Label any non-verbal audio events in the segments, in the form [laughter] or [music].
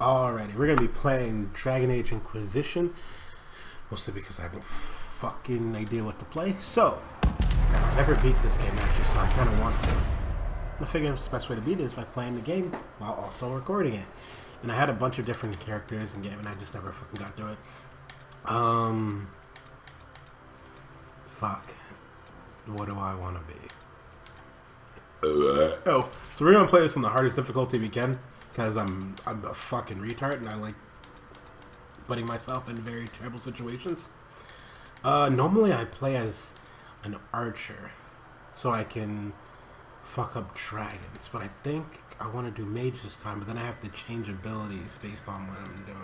Alrighty, we're gonna be playing Dragon Age Inquisition, mostly because I have no fucking idea what to play. So, I've never beat this game actually, so I kind of want to. I figure the best way to beat it is by playing the game while also recording it. And I had a bunch of different characters in game, and I just never fucking got through it. Um, fuck. What do I want to be? Oh, so we're gonna play this on the hardest difficulty we can because I'm I'm a fucking retard and I like putting myself in very terrible situations. Uh, normally I play as an archer, so I can fuck up dragons. But I think I want to do mage this time. But then I have to change abilities based on what I'm doing.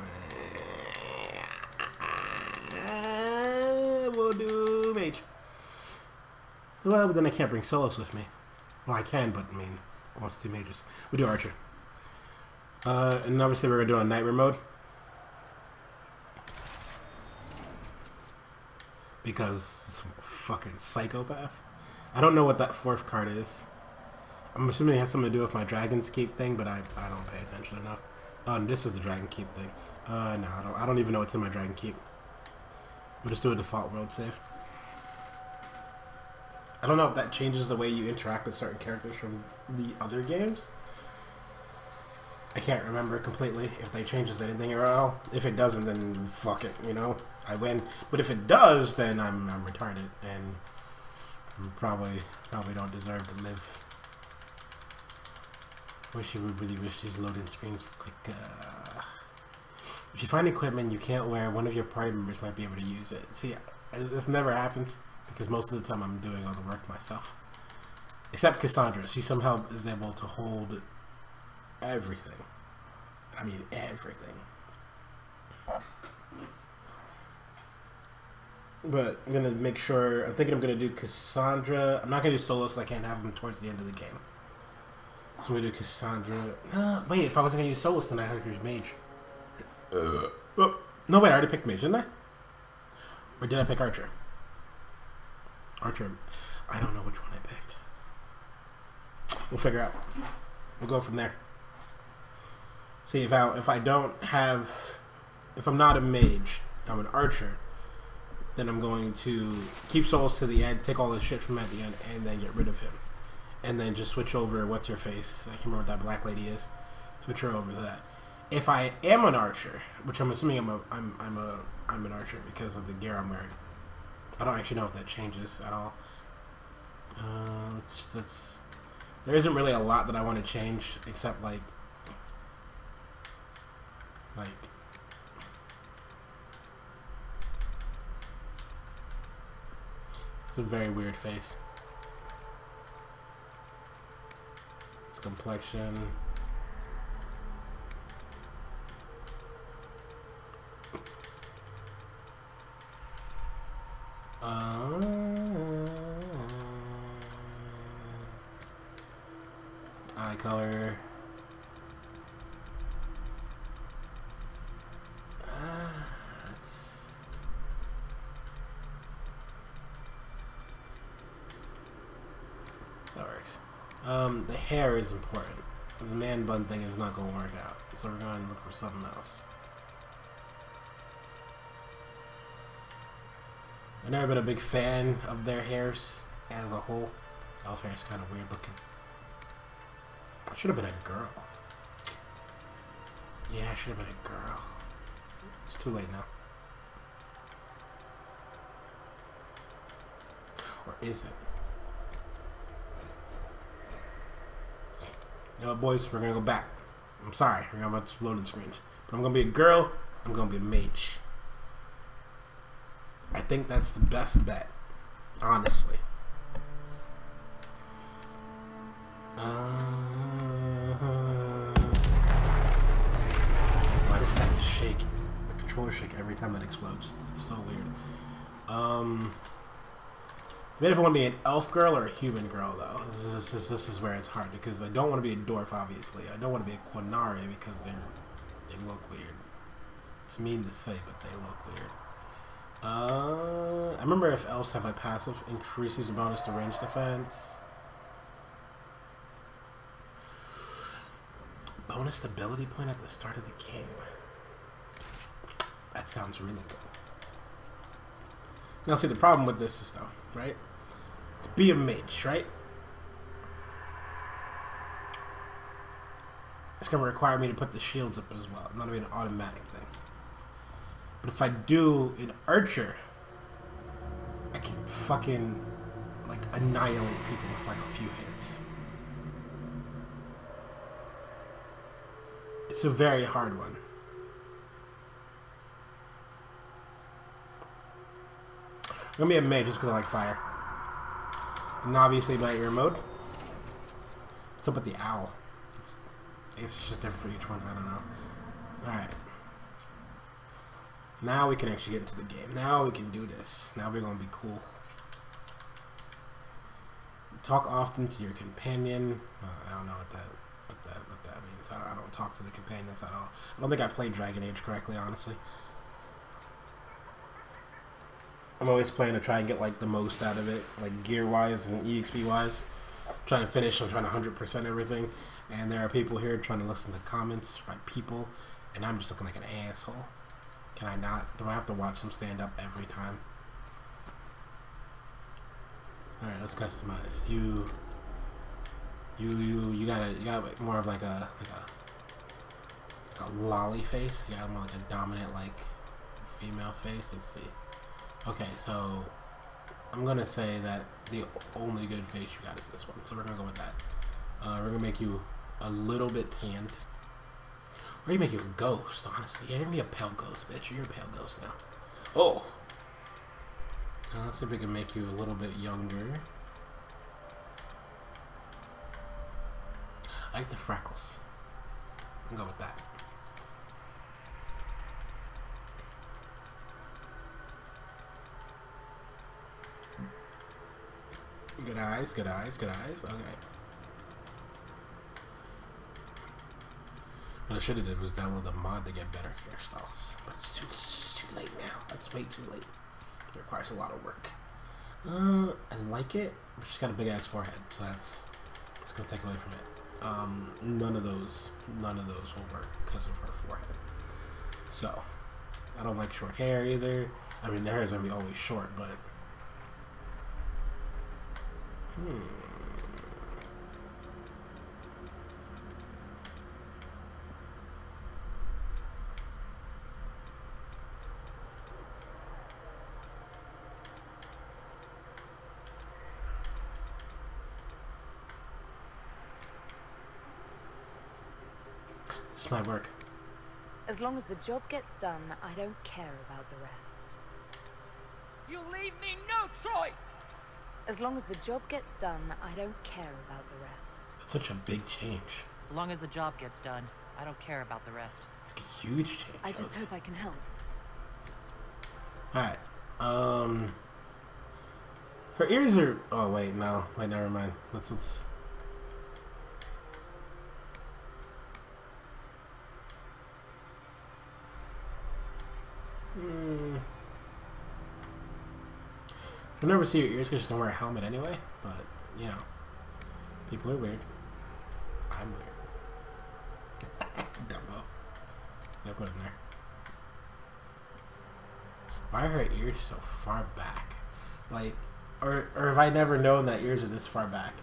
We'll do mage. Well, but then I can't bring Solas with me. Well, I can, but I mean, I want to do mages. We do archer. Uh, and obviously we're gonna do it on nightmare mode. Because fucking psychopath. I don't know what that fourth card is. I'm assuming it has something to do with my Dragon's Keep thing, but I, I don't pay attention enough. Oh, and this is the Dragon Keep thing. Uh, no, I don't, I don't even know what's in my Dragon Keep. We'll just do a default world save. I don't know if that changes the way you interact with certain characters from the other games. I can't remember completely if they changes anything at all. If it doesn't, then fuck it, you know, I win. But if it does, then I'm, I'm retarded and probably probably don't deserve to live. Wish you would really wish these loading screens were quick. Uh, if you find equipment you can't wear, one of your party members might be able to use it. See, this never happens because most of the time I'm doing all the work myself. Except Cassandra, she somehow is able to hold everything. I mean, everything. But I'm gonna make sure. I'm thinking I'm gonna do Cassandra. I'm not gonna do Solas. So I can't have them towards the end of the game. So I'm gonna do Cassandra. Uh, wait, if I wasn't gonna use Solas, then I had to use Mage. Uh, oh, no, wait, I already picked Mage, didn't I? Or did I pick Archer? Archer. I don't know which one I picked. We'll figure out. We'll go from there. See if I if I don't have if I'm not a mage, I'm an archer. Then I'm going to keep Solas to the end, take all the shit from at the end, and then get rid of him, and then just switch over. What's your face? I can't remember what that black lady is. Switch her over to that. If I am an archer, which I'm assuming I'm a I'm I'm a I'm an archer because of the gear I'm wearing. I don't actually know if that changes at all. Uh, let's let's. There isn't really a lot that I want to change except like like it's a very weird face. Its complexion. Uh, eye color. Um, the hair is important. The man bun thing is not going to work out. So we're going to look for something else. I've never been a big fan of their hairs as a whole. Elf hair is kind of weird looking. I should have been a girl. Yeah, I should have been a girl. It's too late now. Or is it? You know, boys, we're gonna go back. I'm sorry, we're gonna to the screens. But I'm gonna be a girl, I'm gonna be a mage. I think that's the best bet, honestly. Uh, why does that shake? The controller shake every time that explodes. It's so weird. Um. Maybe if I want to be an elf girl or a human girl, though. This is, this is, this is where it's hard, because I don't want to be a dwarf, obviously. I don't want to be a Qunari, because they're, they look weird. It's mean to say, but they look weird. Uh, I remember if elves have a passive, increases the bonus to range defense. bonus ability point at the start of the game. That sounds really good. Now, see, the problem with this is, though, right? To be a mage, right? It's going to require me to put the shields up as well. Not be an automatic thing. But if I do an archer, I can fucking, like, annihilate people with, like, a few hits. It's a very hard one. I'm gonna be a mage just because I like fire. And obviously nightmare mode. What's up with the owl? It's, it's just different for each one. I don't know. Alright. Now we can actually get into the game. Now we can do this. Now we're gonna be cool. Talk often to your companion. Uh, I don't know what that what that what that means. I, I don't talk to the companions at all. I don't think I played Dragon Age correctly, honestly. I'm always playing to try and get like the most out of it, like gear wise and EXP wise. trying to finish, I'm trying to 100% everything. And there are people here trying to listen to comments by people, and I'm just looking like an asshole. Can I not? Do I have to watch them stand up every time? Alright, let's customize. You you you you got a you got more of like a like a like a lolly face. You got more like a dominant like female face. Let's see. Okay, so I'm gonna say that the only good face you got is this one. So we're gonna go with that. Uh, we're gonna make you a little bit tanned. We're gonna make you a ghost, honestly. Yeah, you're gonna be a pale ghost, bitch. You're a pale ghost now. Oh! Now let's see if we can make you a little bit younger. I like the freckles. I'll go with that. Good eyes, good eyes, good eyes. Okay. What I should have did was download the mod to get better hairstyles. But it's too, it's too late now. That's way too late. It requires a lot of work. Uh, I like it, but she's got a big ass forehead, so that's it's gonna take away from it. Um, none of those, none of those will work because of her forehead. So, I don't like short hair either. I mean, the hair is gonna be always short, but Hmm. This might work. As long as the job gets done, I don't care about the rest. You leave me no choice! As long as the job gets done, I don't care about the rest. That's such a big change. As long as the job gets done, I don't care about the rest. It's a huge change. I just hope I can help. Alright. Um Her ears are oh wait, no. Wait, never mind. Let's let's You'll never see your ears because she's gonna wear a helmet anyway, but you know. People are weird. I'm weird. [laughs] Dumbo. Yeah, put it in there. Why are her ears so far back? Like, or or have I never known that ears are this far back?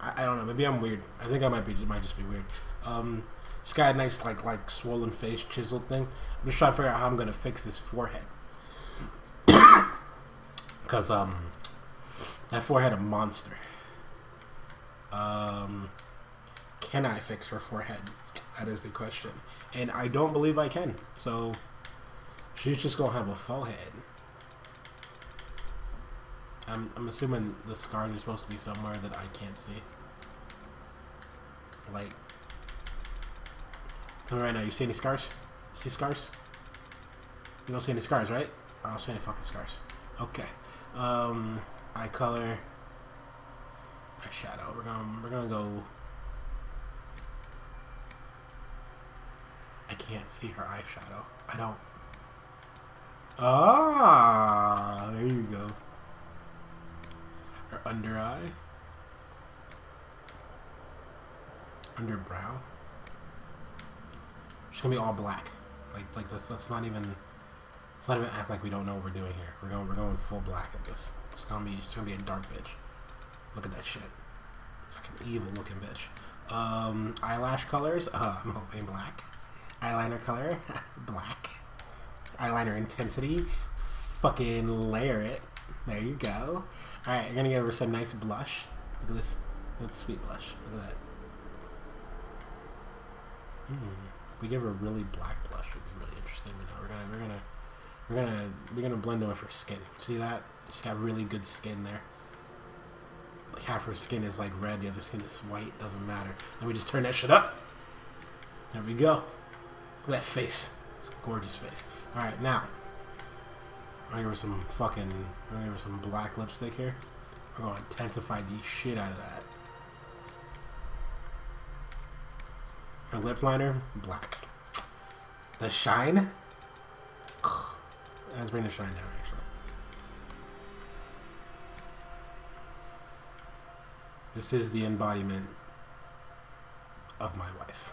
I, I don't know. Maybe I'm weird. I think I might be might just be weird. Um, she's got a nice like like swollen face, chiseled thing. I'm just trying to figure out how I'm gonna fix this forehead. Cause um, that forehead a monster. Um, can I fix her forehead? That is the question, and I don't believe I can. So she's just gonna have a forehead. I'm I'm assuming the scars are supposed to be somewhere that I can't see. Like, tell me right now, you see any scars? See scars? You don't see any scars, right? I don't see any fucking scars. Okay. Um, eye color, eye shadow. We're gonna we're gonna go. I can't see her eyeshadow. I don't. Ah, there you go. Her under eye, under brow. She's gonna be all black. Like like let's let's not even let's not even act like we don't know what we're doing here. We're going we're going full black at this. It's gonna be it's gonna be a dark bitch. Look at that shit. Fucking evil looking bitch. Um, eyelash colors. Uh, I'm hoping black. Eyeliner color, [laughs] black. Eyeliner intensity, fucking layer it. There you go. All right, I'm gonna give her some nice blush. Look at this. The sweet blush. Look at that. Hmm. We give her a really black blush. Would be really interesting. But no, we're gonna we're gonna we're gonna we're gonna blend in with her skin. See that? She's got really good skin there. Like half her skin is like red, the other skin is white. Doesn't matter. Let me just turn that shit up. There we go. Look at that face. It's a gorgeous face. All right, now I'm gonna give her some fucking. I'm gonna give her some black lipstick here. We're gonna intensify the shit out of that. Her lip liner, black. The shine. Let's bring the shine down, actually. This is the embodiment of my wife.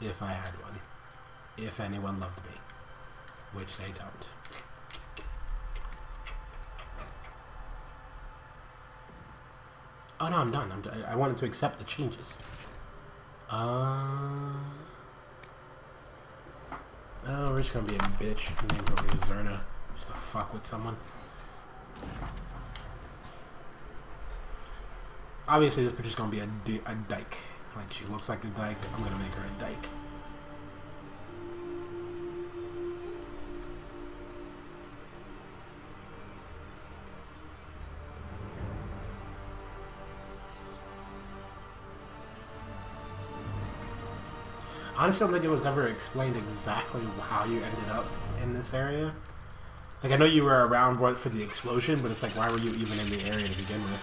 If I had one. If anyone loved me. Which they don't. Oh no, I'm done. I'm done. I wanted to accept the changes. Uh. Oh, we're just gonna be a bitch named over Zerna just to fuck with someone. Obviously, this bitch is gonna be a, a dyke. Like, she looks like a dyke. I'm gonna make her a dyke. Honestly, I don't think it was ever explained exactly how you ended up in this area. Like, I know you were around for the explosion, but it's like, why were you even in the area to begin with?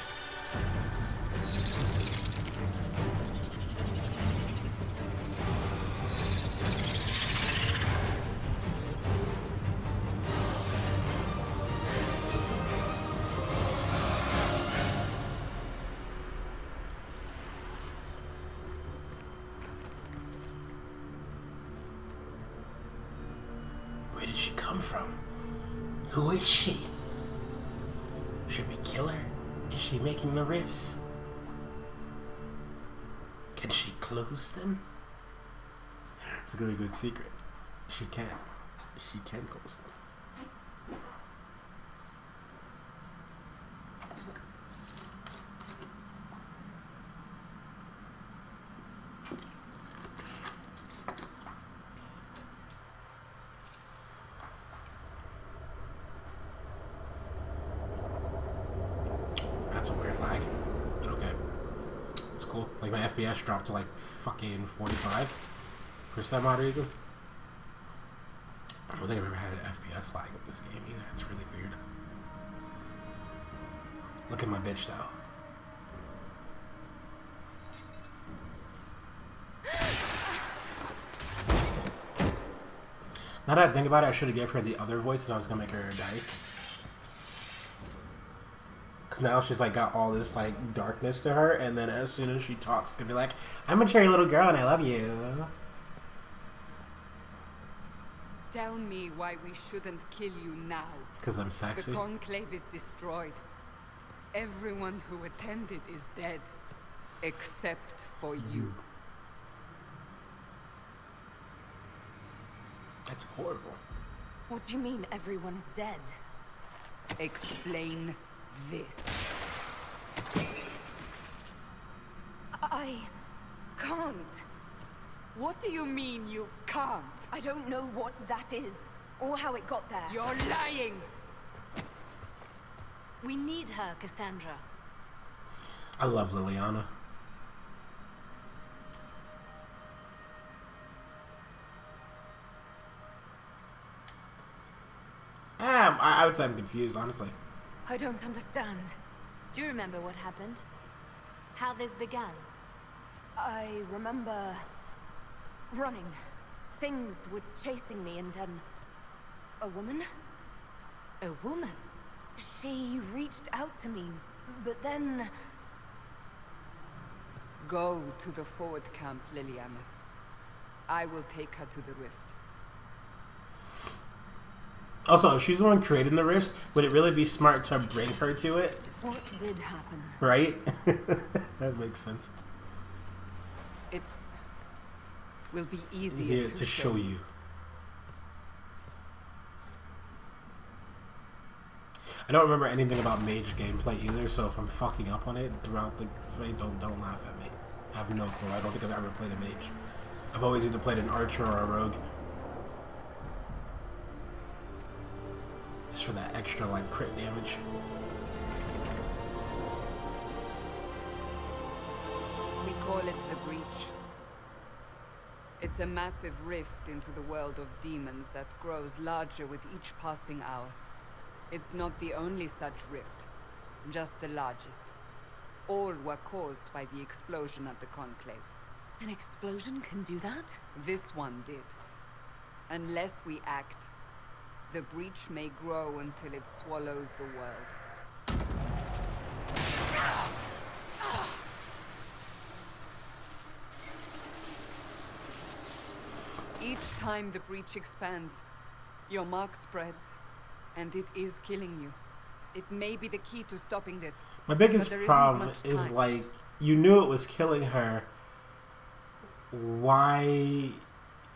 Like my FPS dropped to like fucking 45 for some odd reason. I don't think I've ever had an FPS lag with this game either. It's really weird. Look at my bitch though. Now that I think about it, I should have gave her the other voice and I was gonna make her a dyke. 'Cause now she's like got all this like darkness to her, and then as soon as she talks, it's gonna be like, "I'm a cherry little girl and I love you." Tell me why we shouldn't kill you now. Cause I'm sexy. The conclave is destroyed. Everyone who attended is dead, except for you. That's horrible. What do you mean everyone's dead? Explain this. I can't. What do you mean you can't? I don't know what that is or how it got there. You're lying! We need her, Cassandra. I love Leliana. Um, I, I would say I'm confused, honestly. I don't understand. Do you remember what happened? How this began? I remember running. Things were chasing me and then a woman? A woman? She reached out to me, but then Go to the forward camp, Leliana. I will take her to the rift. Also, if she's the one creating the rift, would it really be smart to bring her to it? What did happen? Right? [laughs] that makes sense. It will be easier to, to show you. I don't remember anything about mage gameplay either, so if I'm fucking up on it throughout the fight, don't don't laugh at me. I have no clue. I don't think I've ever played a mage. I've always either played an archer or a rogue. For that extra like crit damage. We call it the Breach. It's a massive rift into the world of demons that grows larger with each passing hour. It's not the only such rift, just the largest. All were caused by the explosion at the Conclave. An explosion can do that? This one did. Unless we act, the breach may grow until it swallows the world. Each time the breach expands, your mark spreads, and it is killing you. It may be the key to stopping this. My biggest problem is like you knew it was killing her. Why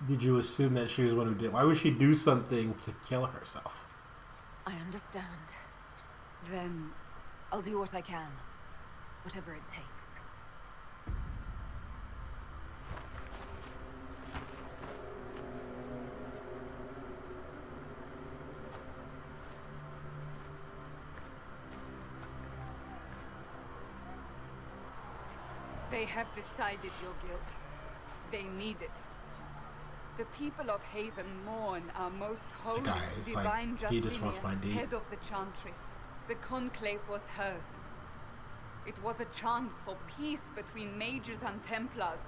did you assume that she was one who did? Why would she do something to kill herself? I understand. Then I'll do what I can. Whatever it takes. They have decided your guilt. They need it. The people of Haven mourn our most holy, guy like, divine he just Justinian, my D. head of the Chantry. The conclave was hers. It was a chance for peace between mages and Templars.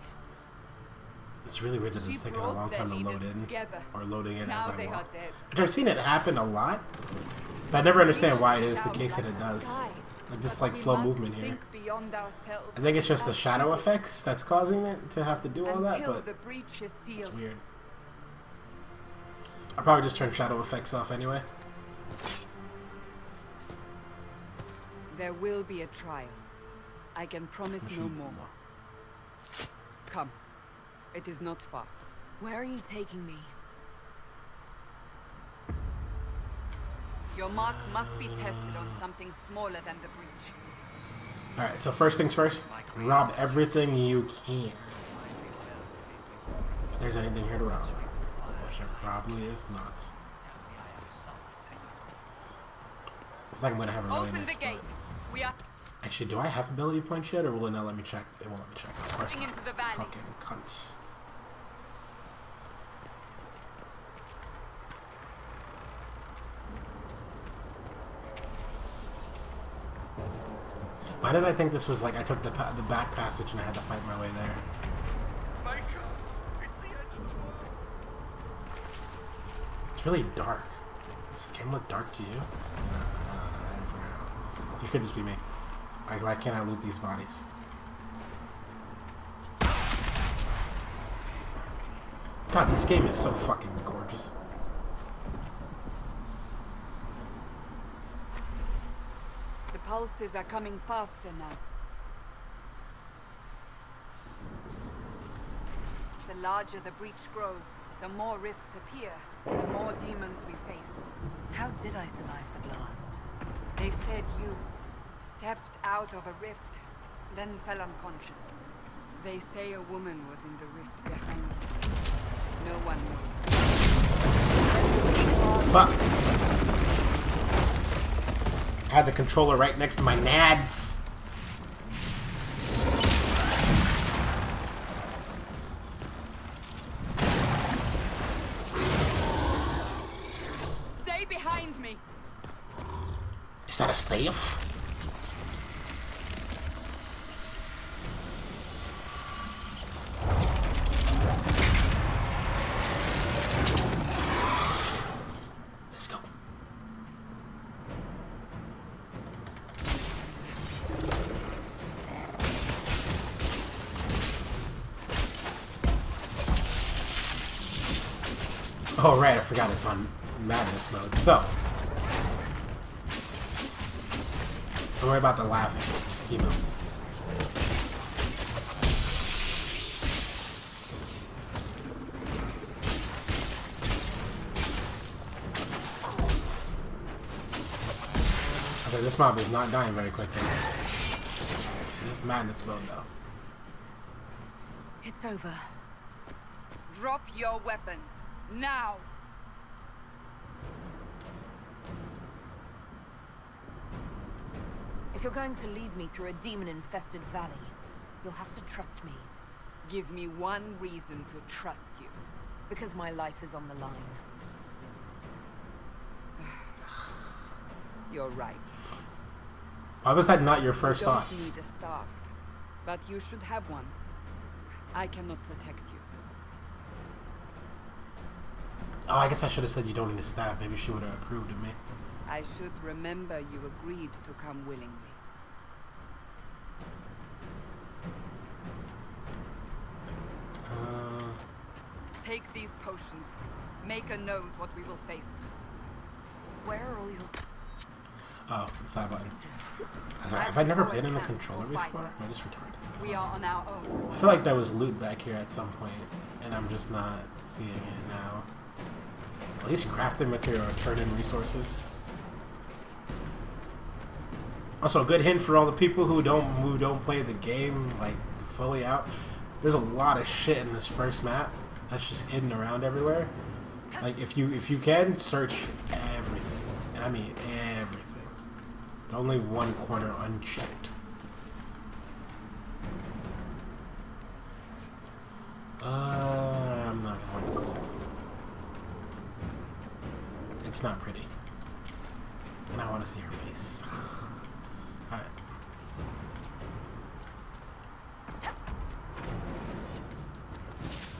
It's really weird that it's taking a long time to load in together. or loading in now as I walk. Which I've seen it happen a lot, but I never understand why it is the case that it does. Like just like slow movement here. Think beyond ourselves. I think it's just the shadow effects that's causing it to have to do all that, but the breach is it's weird. I'll probably just turn shadow effects off anyway. There will be a trial. I can promise no more. Come. It is not far. Where are you taking me? Your mark must be tested on something smaller than the breach. Alright, so first things first, rob everything you can. If there's anything here to rob. Probably is not. I think I'm gonna have a really Open nice the gate. spot. We are Actually, do I have ability points yet, or will it not let me check? It won't let me check. Of course not. into the valley. Fucking cunts. Why did I think this was like I took the pa- the back passage and I had to fight my way there? It's really dark. Does this game look dark to you? I. I. It could just be me. Like, why can't I loot these bodies? God, this game is so fucking gorgeous. the pulses are coming faster now. The larger the breach grows, the more rifts appear, the more demons we face. How did I survive the blast? They said you stepped out of a rift, then fell unconscious. They say a woman was in the rift behind you. No one knows. Fuck. I had the controller right next to my nads. Stay behind me! Is that a staff? Let's go. Oh right, I forgot it's on madness mode. So don't worry about the laughing. Just team up. Okay, this mob is not dying very quickly. It is madness mode though. It's over. Drop your weapon. Now! If you're going to lead me through a demon-infested valley, you'll have to trust me. Give me one reason to trust you. Because my life is on the line. [sighs] You're right. Why was that not your first you thought? don't need a staff, but you should have one. I cannot protect you. Oh, I guess I should have said you don't staff. Maybe she would have approved of me. I should remember you agreed to come willingly. Uh, Take these potions. Maker knows what we will face. Where are all your... oh, the side button. [laughs] Have I never played on a controller before? Am I just retarded? We are on our own. I feel like there was loot back here at some point, and I'm just not seeing it now. At least crafting material or turn in resources. Also, a good hint for all the people who don't who don't play the game like fully out. There's a lot of shit in this first map that's just hidden around everywhere. Like if you if you can search everything, and I mean everything. Only one corner unchecked. Uh, It's not pretty. And I want to see her face. Alright.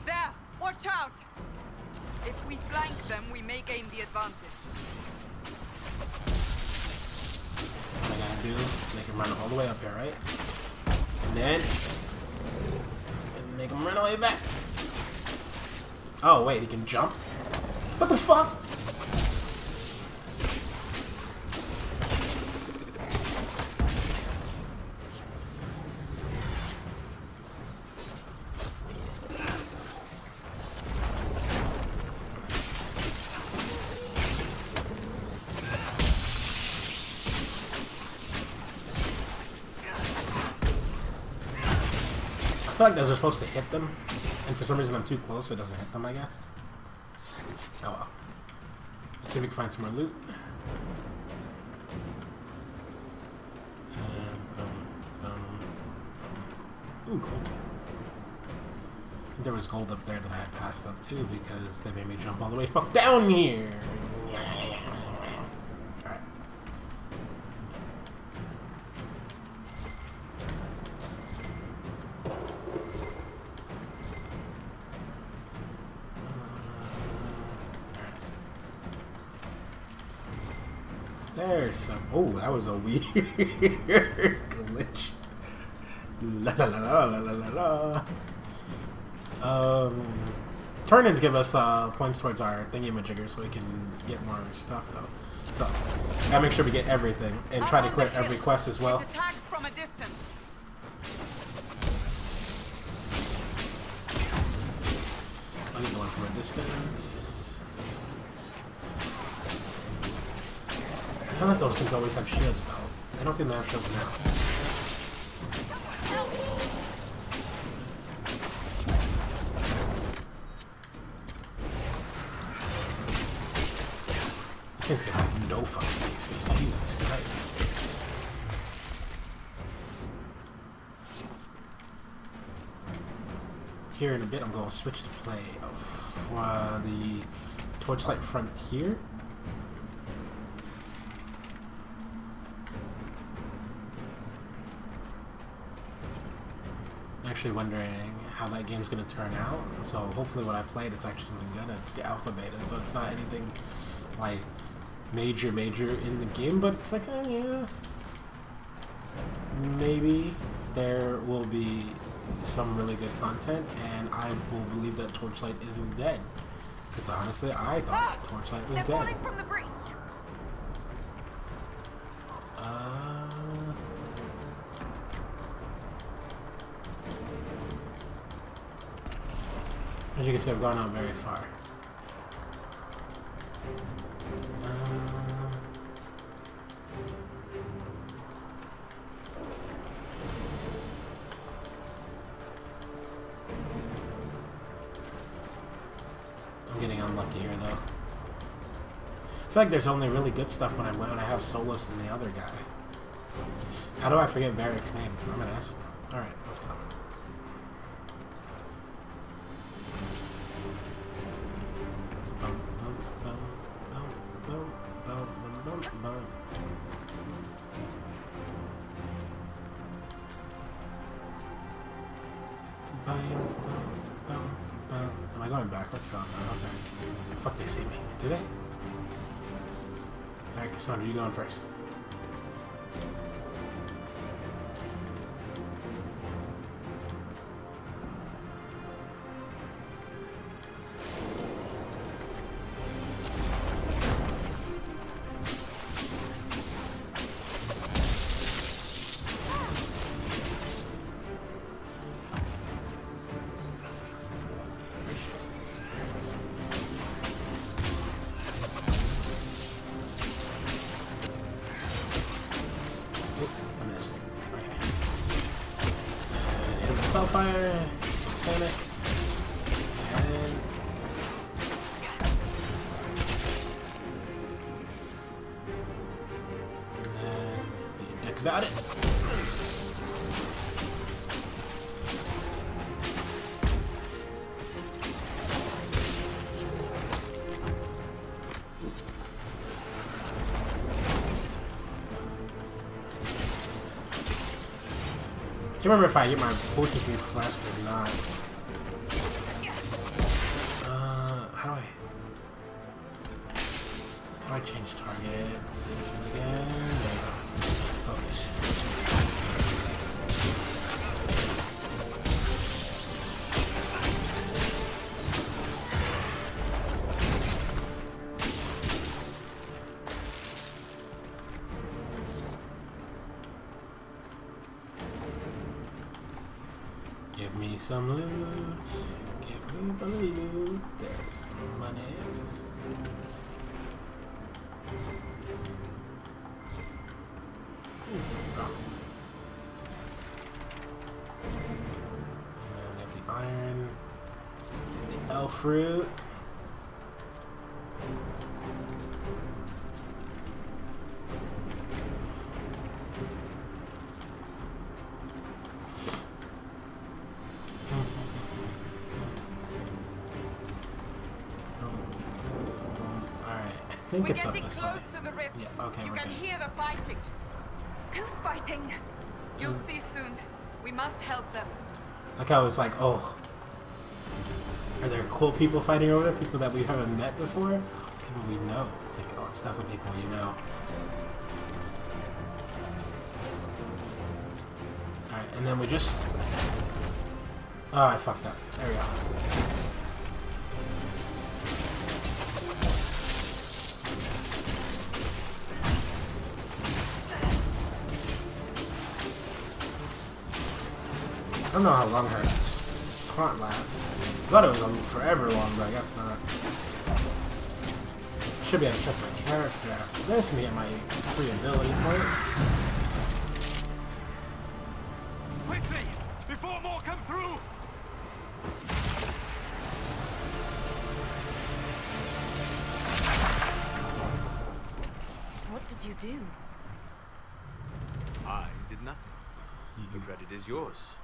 There! Watch out! If we flank them, we may gain the advantage. What I gotta do, make him run all the way up here, right? And then, and make him run all the way back. Oh, wait, he can jump? What the fuck? Feel like those are supposed to hit them, and for some reason I'm too close, so it doesn't hit them, I guess. Oh well. Let's see if we can find some more loot. Um, um, um, Ooh, gold. There was gold up there that I had passed up too because they made me jump all the way fuck down here. Was a weird glitch. La la la la la la la. Um, turn-ins give us uh, points towards our thingy-majigger so we can get more stuff though. So, gotta make sure we get everything and try to I'm on the clear every quest as well. It attacks from a distance. I need one from a distance. I like those things always have shields though. I don't think they have shields now. Things have no fucking XP. Jesus Christ. Here in a bit, I'm going to switch to play of uh, the Torchlight Frontier. Actually wondering how that game's going to turn out. So hopefully when I play it, it's actually something good. It's the alpha beta, so it's not anything like major, major in the game, but it's like, oh yeah, maybe there will be some really good content, and I will believe that Torchlight isn't dead. Because honestly, I thought ah! Torchlight was dead. falling from the. As you can see, I've gone out very far. I'm getting unlucky here, though. I feel like there's only really good stuff when I when I have Solas and the other guy. How do I forget Varric's name? I'm an asshole. Alright, let's go. You're going first. Do you remember if I hit my boot if we flashed or not? Uh, how do I... How do I change targets again? Focus. Think We're it's up getting this close way. to the rift. Yeah, okay, You we're can good. hear the fighting. Who's fighting? You'll mm. see soon. We must help them. Like I was like, oh, are there cool people fighting over there? People that we haven't met before? People we know. It's like, oh, it's definitely people you know. Alright, and then we just... Oh, I fucked up. There we go. I don't know how long her taunt lasts. thought it was um, forever long, but I guess not. Should be able to check my character after this and get my free ability point. Quickly! Before more come through! What did you do? I did nothing. The credit is yours.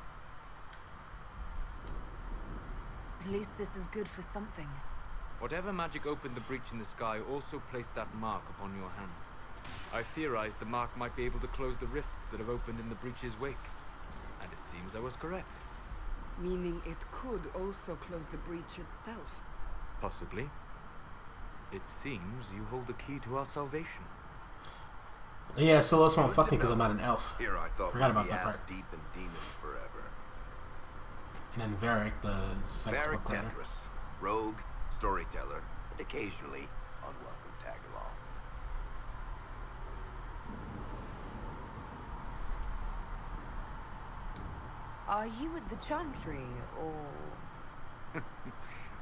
At least this is good for something. Whatever magic opened the breach in the sky also placed that mark upon your hand. I theorized the mark might be able to close the rifts that have opened in the breach's wake. And it seems I was correct. Meaning it could also close the breach itself. Possibly. It seems you hold the key to our salvation. Yeah, so that's why won't fucking me because. I'm not an elf. Here I thought Forgot we'd about be that ass part. deep in demons forever. And then Varric, the sex Varric book. Tethras. Rogue, storyteller, and occasionally unwelcome tag along. Are you at the Chantry, or... [laughs]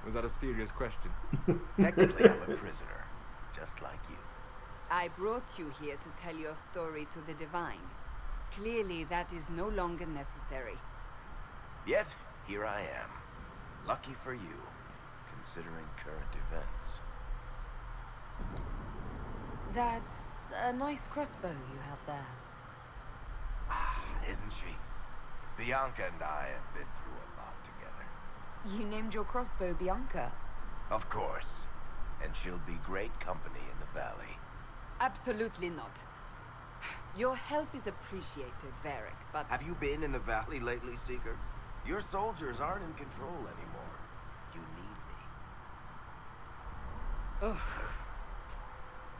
Was that a serious question? [laughs] Technically, I'm a prisoner, just like you. I brought you here to tell your story to the Divine. Clearly, that is no longer necessary. Yet, here I am. Lucky for you, considering current events. That's a nice crossbow you have there. Ah, isn't she? Bianca and I have been through a lot together. You named your crossbow Bianca. Of course. And she'll be great company in the valley. Absolutely not. Your help is appreciated, Varric, but Have you been in the valley lately, Seeker? Your soldiers aren't in control anymore. You need me. ugh,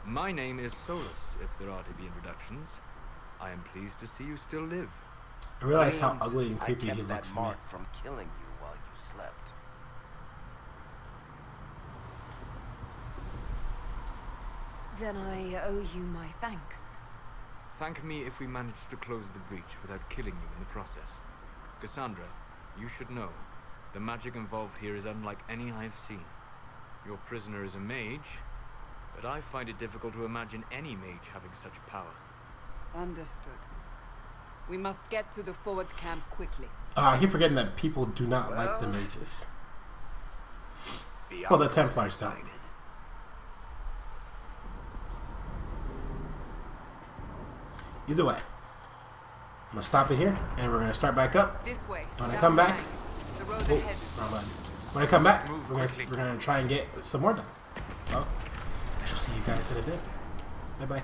My name is Solas, if there are to be introductions. I am pleased to see you still live. I realize how ugly and I creepy he kept that looks to me. mark from killing you while you slept. Then I owe you my thanks. Thank me if we manage to close the breach without killing you in the process. Cassandra, you should know, the magic involved here is unlike any I've seen. Your prisoner is a mage, but I find it difficult to imagine any mage having such power. understood. We must get to the forward camp quickly. Ah, I keep forgetting that people do not like the mages. Well, the Templars don't. Either way, I'm gonna stop it here, and we're gonna start back up. This way. When I come back- The road Oh, ahead. wrong button. When I come back, Move we're gonna, we're gonna try and get some more done. So, I shall see you guys in a bit. Bye bye.